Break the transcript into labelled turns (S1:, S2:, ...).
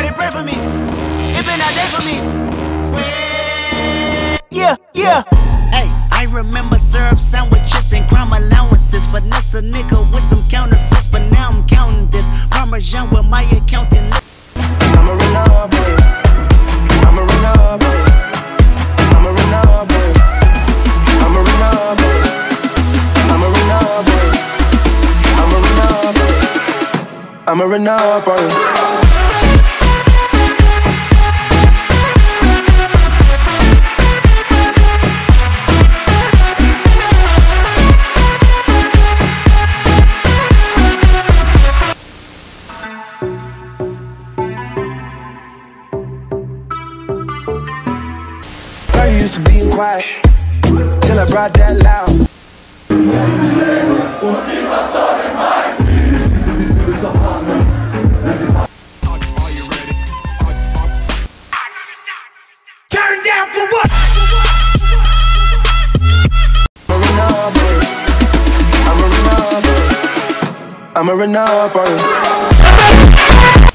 S1: Somebody pray for me. It been that day for me. Yeah, yeah. Hey, I remember syrup sandwiches and crime allowances. But Finesse a nigga with some counterfeits, but now I'm counting this. Parmesan with my accountant. I'm
S2: a Renard I'm a renovator. I'm a renovator. I'm a renovator. I'm a renovator. I'm a boy. Used to being quiet till I brought that loud.
S1: Turn down for what?
S2: I'm a Renard boy. I'm a Renard boy.